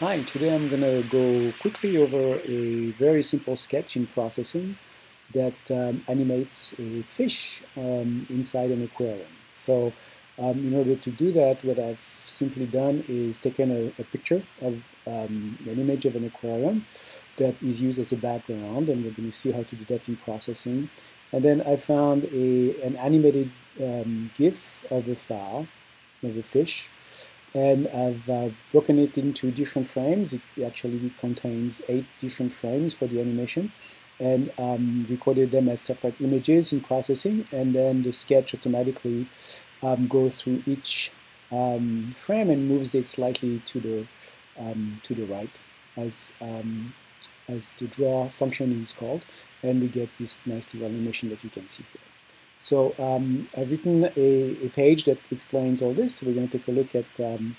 Hi, today I'm going to go quickly over a very simple sketch in processing that um, animates a fish um, inside an aquarium. So um, in order to do that, what I've simply done is taken a, a picture of um, an image of an aquarium that is used as a background, and we're going to see how to do that in processing. And then I found a, an animated um, GIF of a file, of a fish, and I've uh, broken it into different frames. It actually contains eight different frames for the animation and um, recorded them as separate images in processing and then the sketch automatically um, goes through each um, frame and moves it slightly to the um, to the right as um, as the draw function is called and we get this nice little animation that you can see here. So um, I've written a, a, page that explains all this. So we're going to take a look at, um,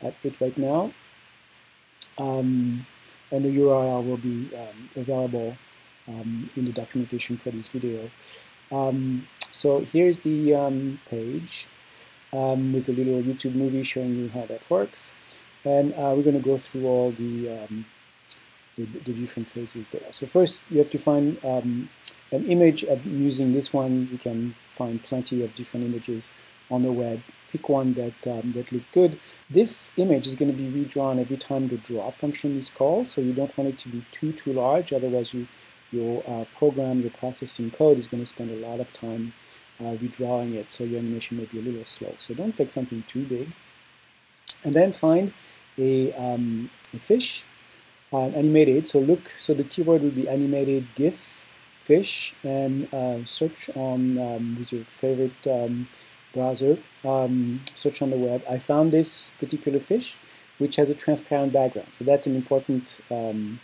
at it right now. Um, and the URL will be um, available um, in the documentation for this video. Um, so here's the page with a little YouTube movie showing you how that works. And uh, we're going to go through all the, the, the, different phases there. So first you have to find an image using this one you can find plenty of different images on the web. Pick one that um, that look good. This image is going to be redrawn every time the draw function is called so you don't want it to be too too large. Otherwise you your uh, program your processing code is going to spend a lot of time uh, redrawing it so your animation may be a little slow. So don't take something too big. And then find a, um, a fish uh, animated. So look so the keyword would be animated GIF fish and uh, search on um, with your favorite um, browser, um, search on the web. I found this particular fish which has a transparent background. So that's an important um,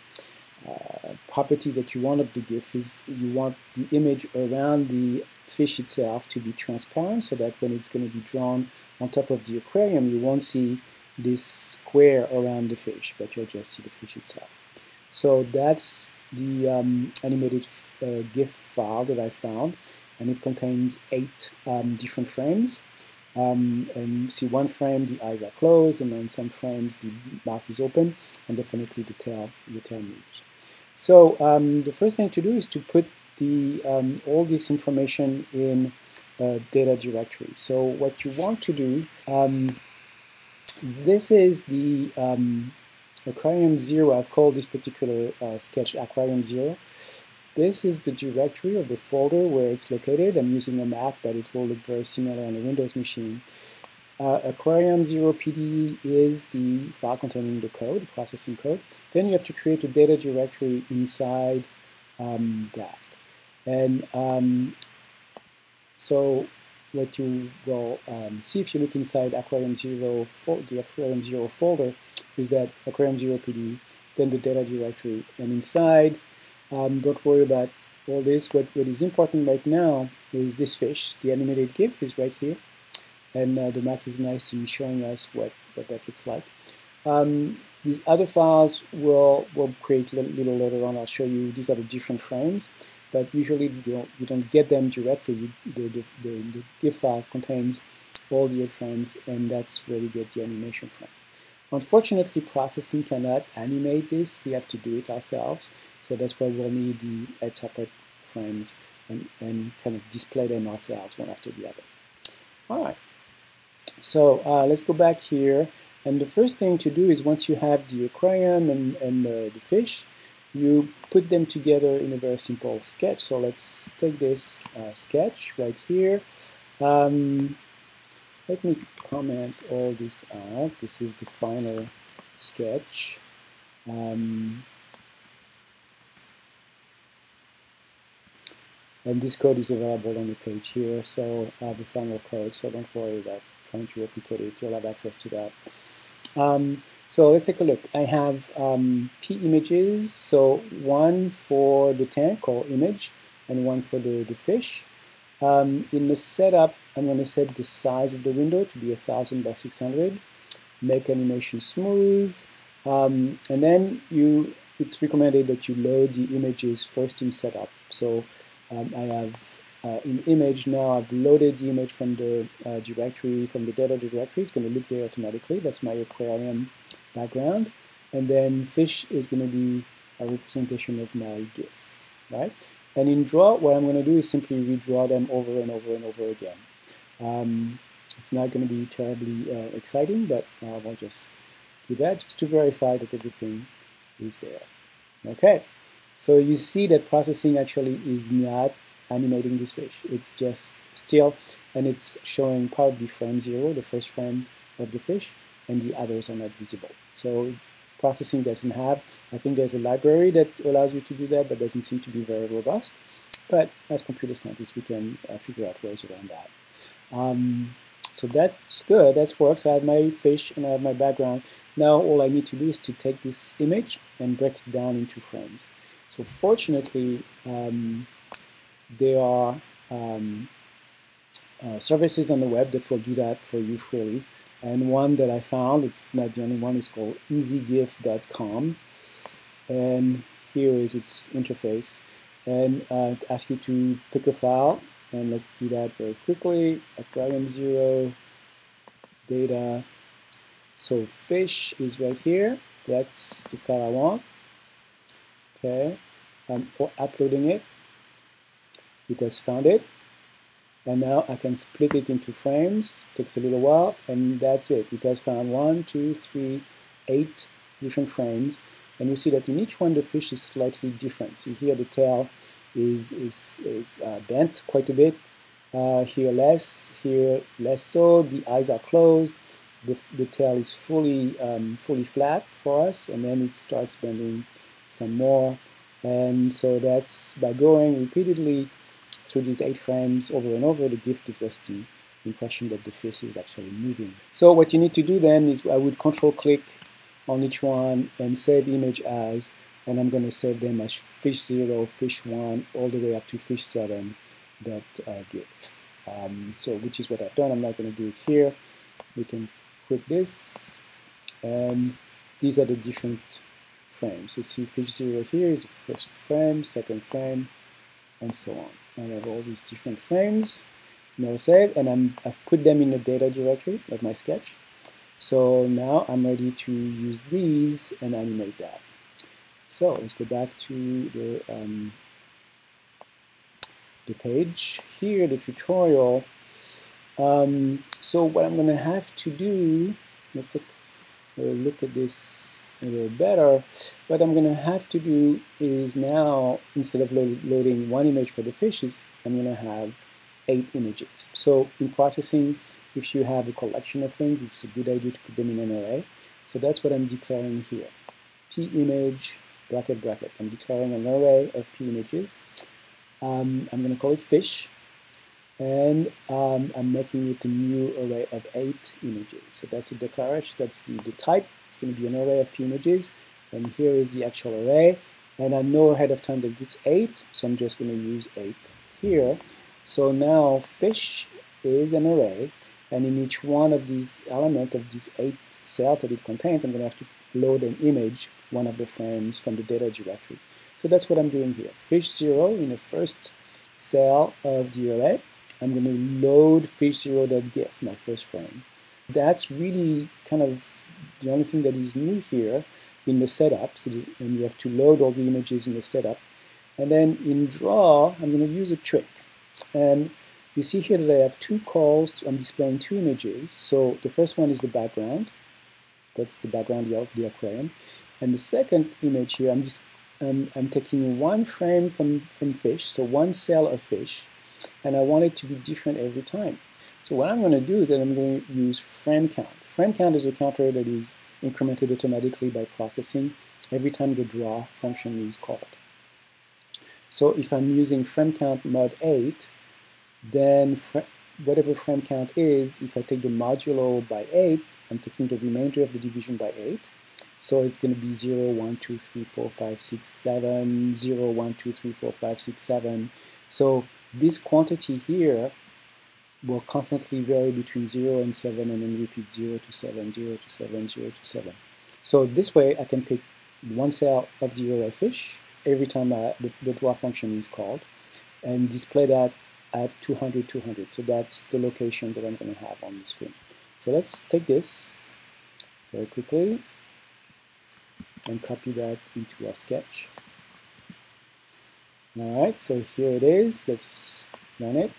uh, property that you want of the GIF is you want the image around the fish itself to be transparent so that when it's going to be drawn on top of the aquarium you won't see this square around the fish but you'll just see the fish itself. So that's the um, animated uh, GIF file that I found, and it contains eight um, different frames. Um, and see one frame the eyes are closed, and then some frames the mouth is open, and definitely the tail the tail moves. So um, the first thing to do is to put the um, all this information in a data directory. So what you want to do, um, this is the Aquarium 0, I've called this particular uh, sketch Aquarium 0. This is the directory of the folder where it's located. I'm using a Mac, but it will look very similar on a Windows machine. Uh, Aquarium 0 PD is the file containing the code, the processing code. Then you have to create a data directory inside um, that. And um, so what you will um, see if you look inside Aquarium 0, the Aquarium 0 folder, is that aquarium 0 PD, then the data directory. And inside, um, don't worry about all this. What, what is important right now is this fish. The animated GIF is right here. And uh, the Mac is nice in showing us what, what that looks like. Um, these other files will will create a little later on. I'll show you these are the different frames, but usually you don't, you don't get them directly. The, the, the, the GIF file contains all the frames, and that's where you get the animation from. Unfortunately, processing cannot animate this. We have to do it ourselves. So that's why we'll need the eight separate frames and, and kind of display them ourselves one after the other. All right. So uh, let's go back here. And the first thing to do is once you have the aquarium and, and uh, the fish, you put them together in a very simple sketch. So let's take this uh, sketch right here. Um, let me comment all this out. This is the final sketch. Um, and this code is available on the page here, so have the final code, so don't worry about trying to replicate it. You'll have access to that. Um, so let's take a look. I have um, P images, so one for the tank or image, and one for the, the fish. Um, in the setup, I'm going to set the size of the window to be 1000 by 600, make animation smooth, um, and then you it's recommended that you load the images first in setup. So um, I have uh, image now I've loaded the image from the uh, directory, from the data directory. It's going to look there automatically. That's my aquarium background. and then fish is going to be a representation of my GIF, right? And in draw, what I'm going to do is simply redraw them over and over and over again. Um, it's not going to be terribly uh, exciting, but uh, I'll just do that just to verify that everything is there. Okay, so you see that processing actually is not animating this fish. It's just still, and it's showing probably frame zero, the first frame of the fish, and the others are not visible. So processing doesn't have, I think there's a library that allows you to do that, but doesn't seem to be very robust. But as computer scientists, we can uh, figure out ways around that. Um, so that's good, that works. I have my fish and I have my background. Now all I need to do is to take this image and break it down into frames. So fortunately, um, there are um, uh, services on the web that will do that for you freely. And one that I found, it's not the only one, is called ezgif.com. And here is its interface. And uh, it asks you to pick a file and let's do that very quickly. Aquarium 0, data. So fish is right here. That's the file I want. Okay, I'm uploading it. It has found it. And now I can split it into frames. Takes a little while, and that's it. It has found one, two, three, eight different frames. And you see that in each one the fish is slightly different. So here the tail is, is, is uh, bent quite a bit. Uh, here less, here less so. The eyes are closed. The, the tail is fully, um, fully flat for us, and then it starts bending some more. And so that's by going repeatedly through these eight frames over and over, the GIF gives us the impression that the face is actually moving. So what you need to do then is I would control click on each one and save image as and I'm going to save them as fish 0, fish 1, all the way up to fish 7 dot uh, GIF. Um, so which is what I've done. I'm not going to do it here. We can quit this. And these are the different frames. You see fish 0 here is the first frame, second frame, and so on. I have all these different frames now saved, and I'm, I've put them in the data directory of my sketch. So now I'm ready to use these and animate that. So let's go back to the, um, the page. Here, the tutorial. Um, so what I'm going to have to do, let's take a look at this a little better. What I'm going to have to do is now, instead of lo loading one image for the fishes, I'm going to have eight images. So in processing, if you have a collection of things, it's a good idea to put them in an array. So that's what I'm declaring here. P image bracket, bracket. I'm declaring an array of p images. Um, I'm going to call it fish, and um, I'm making it a new array of eight images. So that's the declaration, that's the, the type. It's going to be an array of p images, and here is the actual array. And I know ahead of time that it's eight, so I'm just going to use eight here. So now fish is an array, and in each one of these elements of these eight cells that it contains, I'm going to have to load an image one of the frames from the data directory. So that's what I'm doing here. Fish 0 in the first cell of the array. I'm going to load fish0.gif, my first frame. That's really kind of the only thing that is new here in the setup. So and you have to load all the images in the setup. And then in draw, I'm going to use a trick. And you see here that I have two calls. To, I'm displaying two images. So the first one is the background. That's the background of the aquarium. And the second image here, I'm just um, I'm taking one frame from, from fish, so one cell of fish, and I want it to be different every time. So what I'm going to do is that I'm going to use frame count. Frame count is a counter that is incremented automatically by processing every time the draw function is called. So if I'm using frame count mod 8, then whatever frame count is, if I take the modulo by 8, I'm taking the remainder of the division by 8. So it's going to be 0, 1, 2, 3, 4, 5, 6, 7, 0, 1, 2, 3, 4, 5, 6, 7. So this quantity here will constantly vary between 0 and 7 and then repeat 0 to 7, 0 to 7, 0 to 7. So this way I can pick one cell of the array fish every time I, the, the draw function is called and display that at 200, 200. So that's the location that I'm going to have on the screen. So let's take this very quickly and copy that into our sketch. Alright, so here it is. Let's run it.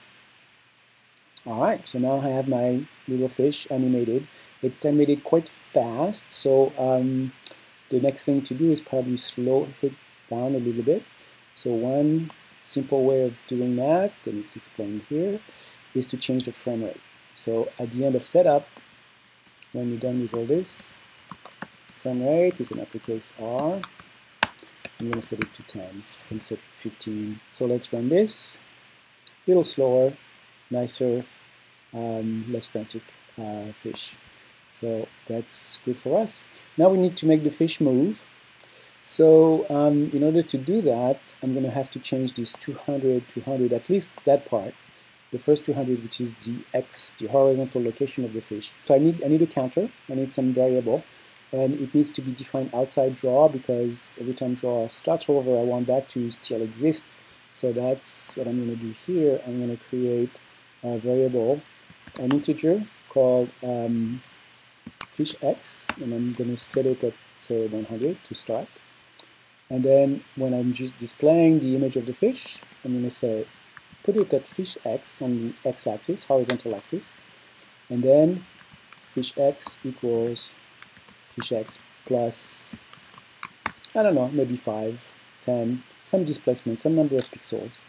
Alright, so now I have my little fish animated. It's animated quite fast, so um, the next thing to do is probably slow it down a little bit. So one simple way of doing that, and it's explained here, is to change the frame rate. So at the end of setup, when you're done with all this, frame rate with an uppercase R, I'm going to set it to 10 and set 15. So let's run this. A little slower, nicer, um, less frantic uh, fish. So that's good for us. Now we need to make the fish move. So um, in order to do that, I'm going to have to change this 200, 200, at least that part, the first 200, which is the x, the horizontal location of the fish. So I need, I need a counter, I need some variable, and it needs to be defined outside draw because every time draw starts over, I want that to still exist. So that's what I'm going to do here. I'm going to create a variable, an integer called um, fish x, and I'm going to set it at say 100 to start. And then when I'm just displaying the image of the fish, I'm going to say put it at fish x on the x-axis, horizontal axis, and then fish x equals fish x plus, I don't know, maybe 5, 10, some displacement, some number of pixels.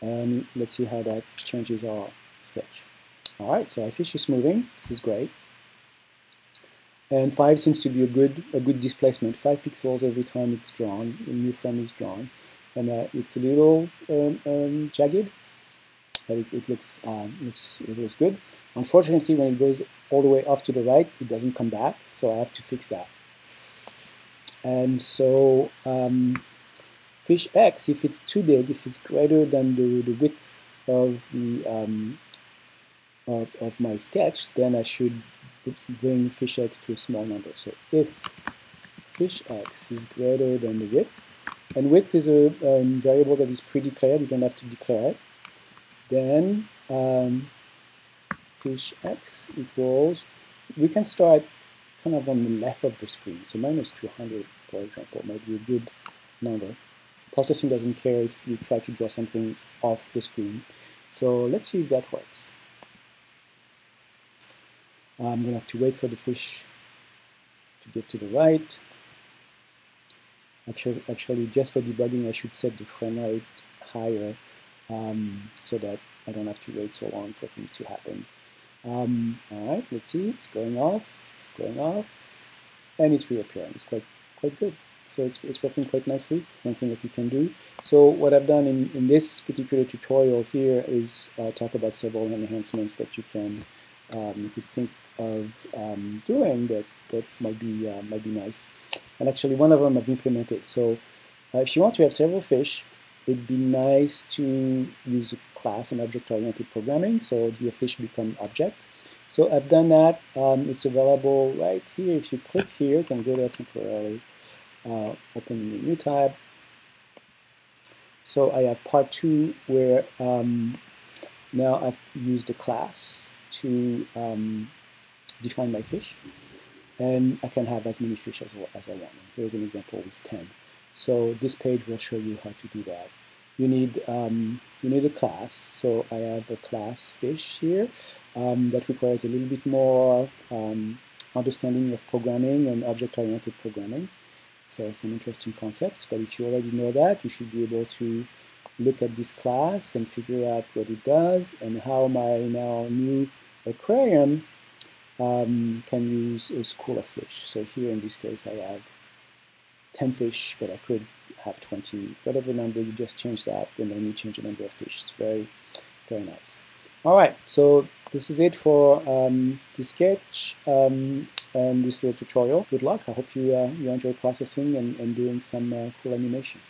And let's see how that changes our sketch. Alright, so our fish is moving, this is great. And 5 seems to be a good a good displacement, 5 pixels every time it's drawn, a new frame is drawn. And uh, it's a little um, um, jagged, but it, it looks, um, looks, it looks good. Unfortunately, when it goes all the way off to the right, it doesn't come back, so I have to fix that. And so um, fish X, if it's too big, if it's greater than the, the width of the um, of, of my sketch, then I should bring fish x to a small number. So if fish x is greater than the width, and width is a um, variable that is pre-declared, you don't have to declare it, then um, fish x equals, we can start kind of on the left of the screen, so minus 200, for example, might be a good number. Processing doesn't care if you try to draw something off the screen. So let's see if that works. I'm going to have to wait for the fish to get to the right. Actually, actually, just for debugging, I should set the frame rate higher um, so that I don't have to wait so long for things to happen. Um, all right, let's see. It's going off, going off, and it's reappearing. It's quite quite good. So it's, it's working quite nicely, something that you can do. So what I've done in, in this particular tutorial here is uh, talk about several enhancements that you can um, you could think of um, doing that that might be uh, might be nice. And actually, one of them I've implemented. So uh, if you want to have several fish, it'd be nice to use a class and object-oriented programming, so your fish become object. So I've done that. Um, it's available right here. If you click here, you can go there temporarily. Uh, open the new tab. So I have part two where um, now I've used the class to um, define my fish, and I can have as many fish as, as I want. Here's an example with 10. So this page will show you how to do that. You need um, you need a class. So I have a class fish here um, that requires a little bit more um, understanding of programming and object-oriented programming. So some interesting concepts. But if you already know that, you should be able to look at this class and figure out what it does and how my now new aquarium um, can use a school of fish. So here in this case I have 10 fish, but I could have 20, whatever number, you just change that, and then you change the number of fish. It's very, very nice. All right, so this is it for um, this sketch um, and this little tutorial. Good luck. I hope you, uh, you enjoy processing and, and doing some uh, cool animation.